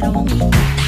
quiero vomitar.